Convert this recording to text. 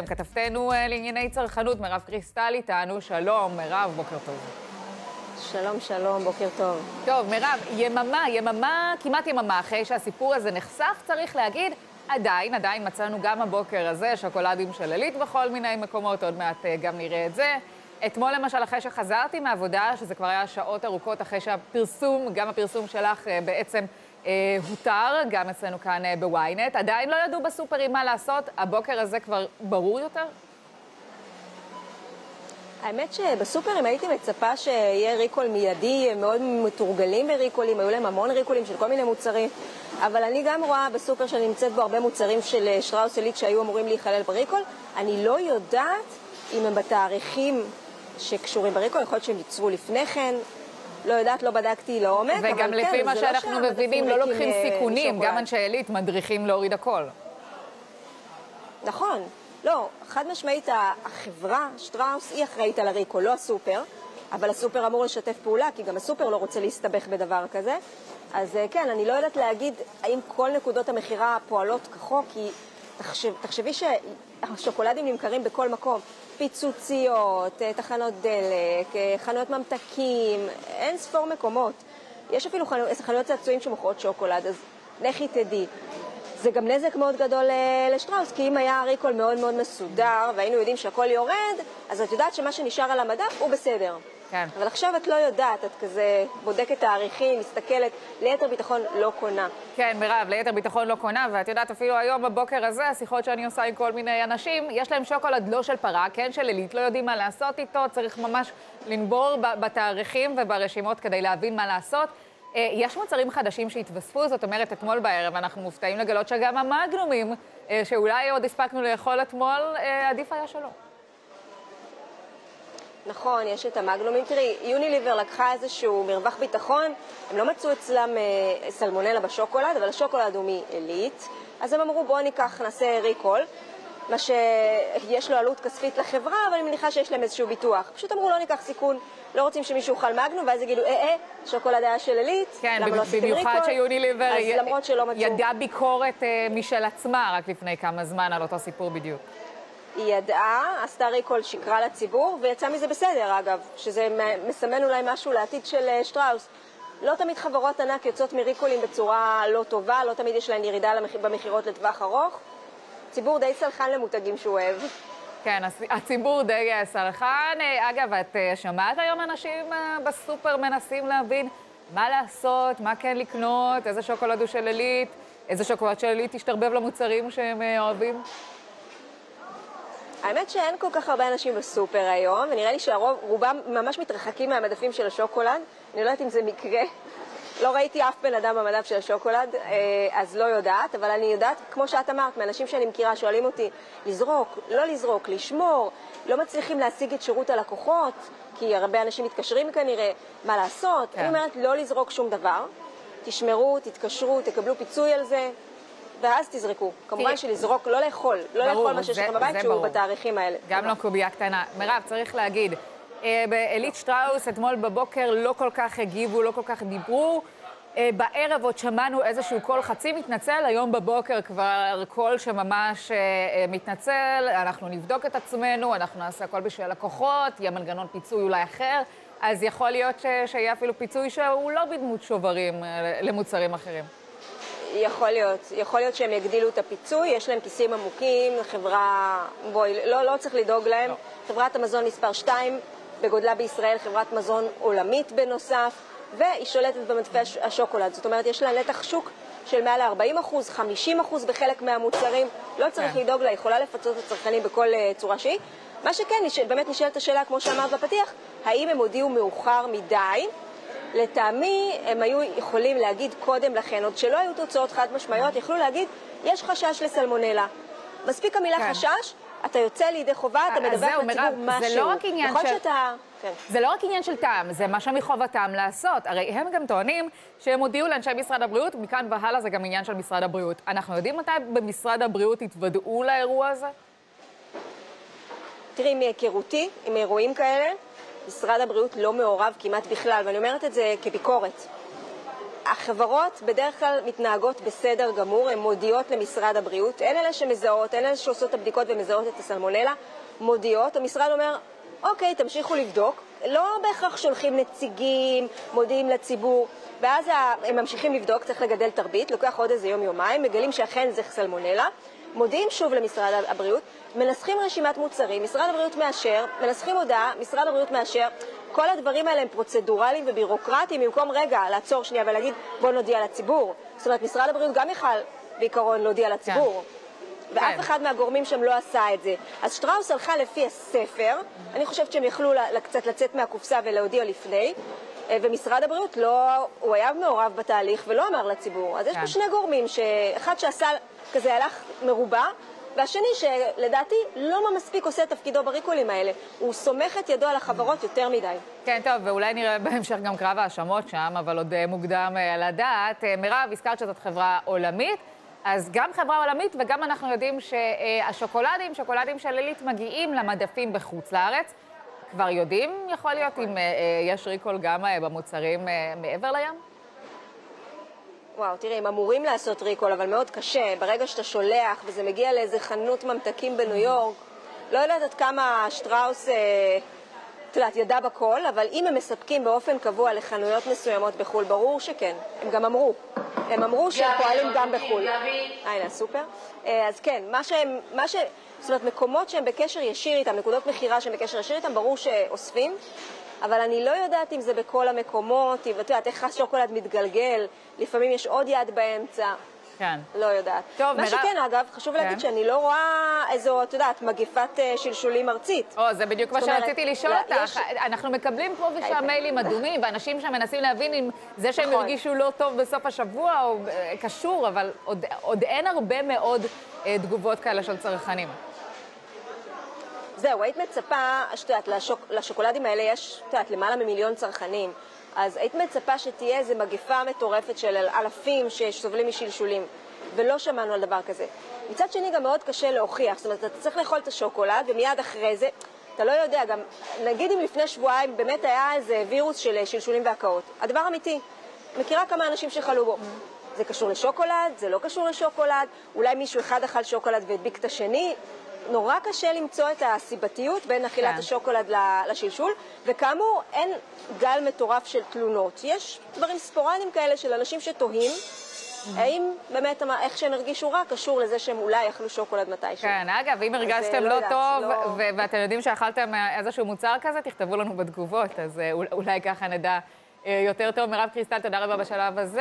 כתבתנו אה, לענייני צרכנות, מירב קריסטל איתנו, שלום, מירב, בוקר טוב. שלום, שלום, בוקר טוב. טוב, מירב, יממה, יממה, כמעט יממה אחרי שהסיפור הזה נחשף, צריך להגיד, עדיין, עדיין מצאנו גם הבוקר הזה שוקולדים של עילית בכל מיני מקומות, עוד מעט אה, גם נראה את זה. אתמול למשל, אחרי שחזרתי מהעבודה, שזה כבר היה שעות ארוכות אחרי שהפרסום, גם הפרסום שלך אה, בעצם אה, הותר, גם אצלנו כאן אה, בוויינט, עדיין לא ידעו בסופרים מה לעשות, הבוקר הזה כבר ברור יותר? האמת שבסופרים הייתי מצפה שיהיה ריקול מיידי, הם מאוד מתורגלים בריקולים, היו להם המון ריקולים של כל מיני מוצרים, אבל אני גם רואה בסופר שאני נמצאת בו הרבה מוצרים של אה, שטראוס עילית שהיו אמורים להיכלל בריקול. אני לא יודעת אם הם בתאריכים שקשורים בריקול, יכול להיות שהם ייצרו לפני כן, לא יודעת, לא בדקתי לעומק, אבל כן, וגם לפי מה לא שאנחנו מבינים, לא ריקים, לוקחים אה, סיכונים. גם אנשי עילית מדריכים להוריד הכל. נכון. לא, חד משמעית החברה, שטראוס, היא אחראית על הריקול, לא הסופר, אבל הסופר אמור לשתף פעולה, כי גם הסופר לא רוצה להסתבך בדבר כזה. אז אה, כן, אני לא יודעת להגיד האם כל נקודות המכירה פועלות כחוק, כי תחשב, תחשבי שהשוקולדים נמכרים בכל מקום. פיצוציות, אה, תחנות דלק, אה, חנויות ממתקים, אין ספור מקומות. יש אפילו חנויות, חנויות צעצועים שמוכרות שוקולד, אז לכי תדעי. זה גם נזק מאוד גדול אה, לשטראוס, כי אם היה ריקול מאוד מאוד מסודר והיינו יודעים שהכל יורד, אז את יודעת שמה שנשאר על המדף הוא בסדר. כן. אבל עכשיו את לא יודעת, את כזה בודקת תאריכים, מסתכלת, ליתר ביטחון לא קונה. כן, מירב, ליתר ביטחון לא קונה, ואת יודעת, אפילו היום בבוקר הזה, השיחות שאני עושה עם כל מיני אנשים, יש להם שוקולד לא של פרה, כן של עילית, לא יודעים מה לעשות איתו, צריך ממש לנבור בתאריכים וברשימות כדי להבין מה לעשות. אה, יש מוצרים חדשים שהתווספו, זאת אומרת, אתמול בערב אנחנו מופתעים לגלות שגם המגנומים, אה, שאולי עוד הספקנו לאכול אתמול, אה, עדיף היה שלא. נכון, יש את המגנומים. תראי, יוניליבר לקחה איזשהו מרווח ביטחון, הם לא מצאו אצלם אה, סלמונלה בשוקולד, אבל השוקולד הוא מעילית, אז הם אמרו בואו ניקח, נעשה ריקול, מה שיש לו עלות כספית לחברה, אבל אני מניחה שיש להם איזשהו ביטוח. פשוט אמרו לא ניקח סיכון, לא רוצים שמישהו יאכל מגנום, ואז יגידו, אה אה, שוקולד היה של עילית, כן, למה לא עשיתם ריקול? במיוחד שיוניליבר י-. ידעה ביקורת אה, משל עצמה רק לפני כמה זמן על אותו סיפור בדיוק. היא ידעה, עשתה ריקול, שיקרה לציבור, ויצא מזה בסדר, אגב, שזה מסמן אולי משהו לעתיד של אה, שטראוס. לא תמיד חברות ענק יוצאות מריקולים בצורה לא טובה, לא תמיד יש להן ירידה במכירות לטווח ארוך. ציבור די סלחן למותגים שהוא אוהב. כן, הציבור די אה, סלחן. אה, אגב, את שמעת היום אנשים בסופר מנסים להבין מה לעשות, מה כן לקנות, איזה שוקולד הוא של עילית, איזה שוקולד של עילית תשתרבב למוצרים שהם אוהבים? האמת שאין כל כך הרבה אנשים בסופר היום, ונראה לי שרובם ממש מתרחקים מהמדפים של השוקולד. אני לא יודעת אם זה מקרה. לא ראיתי אף בן אדם במדף של השוקולד, אה, אז לא יודעת, אבל אני יודעת, כמו שאת אמרת, מאנשים שאני מכירה שואלים אותי לזרוק, לא לזרוק, לשמור, לא מצליחים להשיג את שירות הלקוחות, כי הרבה אנשים מתקשרים כנראה, מה לעשות? כן. אני אומרת, לא לזרוק שום דבר, תשמרו, תתקשרו, תקבלו פיצוי על זה, ואז תזרקו. כמובן שלזרוק, לא לאכול, לא לאכול מה שיש לך בבית שהוא. בתאריכים האלה. גם לא קובייה קטנה. מירב, צריך להגיד, אה, בעלי שטראוס אתמול בבוקר לא כל כך הגיבו, לא כל כך דיברו. אה, בערב עוד שמענו איזשהו קול חצי מתנצל, היום בבוקר כבר קול שממש אה, מתנצל, אנחנו נבדוק את עצמנו, אנחנו נעשה הכל בשביל הלקוחות, יהיה מנגנון פיצוי אולי אחר, אז יכול להיות שיהיה אפילו פיצוי שהוא לא בדמות שוברים למוצרים אחרים. יכול להיות. יכול להיות שהם יגדילו את הפיצוי, יש להם כיסים עמוקים, חברה... בואי, לא, לא צריך לדאוג להם. לא. חברת המזון מספר 2 בגודלה בישראל, חברת מזון עולמית בנוסף, והיא שולטת במדפי הש- השוקולד. זאת אומרת, יש לה נתח שוק של מעל ל-40 אחוז, 50 אחוז בחלק מהמוצרים. לא צריך כן. לדאוג לה, היא יכולה לפצות את הצרכנים בכל uh, צורה שהיא. מה שכן. באמת נשאלת השאלה, כמו שאמרת בפתיח, האם הם הודיעו מאוחר מדי? לטעמי, הם היו יכולים להגיד קודם לכן, עוד שלא היו תוצאות חד משמעיות, יכלו להגיד, יש חשש לסלמונלה. מספיק המילה כן. חשש, אתה יוצא לידי חובה, אתה מדווח זהו, לציבור מירב, משהו. זה לא רק עניין נכון של- שאתה... כן. זה לא רק עניין של טעם, זה משהו מחובתם לעשות. הרי הם גם טוענים שהם הודיעו לאנשי משרד הבריאות, מכאן והלאה זה גם עניין של משרד הבריאות. אנחנו יודעים מתי במשרד הבריאות התוודעו לאירוע הזה? תראי, מהיכרותי עם אירועים כאלה, משרד הבריאות לא מעורב כמעט בכלל, ואני אומרת את זה כביקורת. החברות בדרך כלל מתנהגות בסדר גמור, הן מודיעות למשרד הבריאות, הן אלה שמזהות, הן אלה שעושות את הבדיקות ומזהות את הסלמונלה, מודיעות, המשרד אומר, אוקיי, תמשיכו לבדוק, לא בהכרח שולחים נציגים, מודיעים לציבור, ואז הם ממשיכים לבדוק, צריך לגדל תרבית, לוקח עוד איזה יום-יומיים, מגלים שאכן זה סלמונלה, מודיעים שוב למשרד הבריאות, מנסחים רשימת מוצרים, משרד הבריאות מאשר, מנסחים הודעה, משרד הבריאות מאשר, כל הדברים האלה הם פרוצדורליים ובירוקרטיים, במקום רגע לעצור שנייה ולהגיד בוא נודיע לציבור. זאת אומרת, משרד הבריאות גם יכל בעיקרון להודיע לציבור. כן. ואף. אחד מהגורמים שם לא עשה את זה. אז שטראוס הלכה לפי הספר, אני חושבת שהם יכלו קצת לצאת מהקופסה ולהודיע לפני, ומשרד הבריאות לא, הוא היה מעורב בתהליך ולא אמר לציבור. אז יש פה כן. שני גורמים, אחד שעשה כזה הלך מרובע, והשני שלדעתי לא מספיק עושה את תפקידו בריקולים האלה. הוא סומך את ידו על החברות יותר מדי. כן, טוב, ואולי נראה בהמשך גם קרב האשמות שם, אבל עוד אה, מוקדם אה, לדעת. מירב, הזכרת שזאת חברה עולמית. אז גם חברה עולמית וגם אנחנו יודעים שהשוקולדים, שוקולדים של עילית, מגיעים למדפים בחוץ לארץ. כבר יודעים, יכול להיות, אם אה, אה, יש ריקול גם אה, במוצרים מעבר לים? וואו, תראי, הם אמורים לעשות ריקול, אבל מאוד קשה. ברגע שאתה שולח וזה מגיע לאיזה חנות ממתקים בניו יורק, לא יודעת עד כמה שטראוס, את יודעת, ידע בכל, אבל אם הם מספקים באופן קבוע לחנויות מסוימות בחו"ל, ברור שכן. הם גם אמרו. הם אמרו שהם פועלים גם בחו"ל. אה, הנה, סופר. אז כן, מה שהם, מה ש... זאת אומרת, מקומות שהם בקשר ישיר איתם, נקודות מכירה שהם בקשר ישיר איתם, ברור שאוספים, אבל אני לא יודעת אם זה בכל המקומות, אם את יודעת איך השוקולד מתגלגל, לפעמים יש עוד יד באמצע. כן. לא יודעת. טוב, מה מרב... שכן, אגב, חשוב כן. להגיד שאני לא רואה איזו, את יודעת, מגפת uh, שלשולים ארצית. או, זה בדיוק מה שרציתי לשאול אותך. יש... אנחנו מקבלים פה ושם מיילים אדומים, ואנשים שם מנסים להבין אם זה שהם נכון. הרגישו לא טוב בסוף השבוע או uh, קשור, אבל עוד, עוד אין הרבה מאוד uh, תגובות כאלה של צרכנים. זהו, היית מצפה, את יודעת, לשוק, לשוקולדים האלה יש, את יודעת, למעלה ממיליון צרכנים. אז היית מצפה שתהיה איזו מגפה מטורפת של אלפים שסובלים משלשולים, ולא שמענו על דבר כזה. מצד שני, גם מאוד קשה להוכיח, זאת אומרת, אתה צריך לאכול את השוקולד, ומיד אחרי זה, אתה לא יודע, גם, נגיד אם לפני שבועיים באמת היה איזה וירוס של שלשולים והקאות. הדבר אמיתי. מכירה כמה אנשים שחלו בו. זה קשור לשוקולד, זה לא קשור לשוקולד, אולי מישהו אחד אכל שוקולד והדביק את השני, נורא קשה למצוא את הסיבתיות בין אכילת כן. השוקולד לשלשול, וכאמור, אין גל מטורף של תלונות. יש דברים ספורדיים כאלה של אנשים שתוהים. האם באמת איך שהם הרגישו רע קשור לזה שהם אולי אכלו שוקולד מתישהו? כן, אגב, אם הרגשתם לא, לא טוב לא... ואתם יודעים שאכלתם אה, איזשהו מוצר כזה, תכתבו לנו בתגובות, אז אה, אולי ככה נדע אה, יותר טוב. מירב קריסטל, תודה רבה בשלב הזה.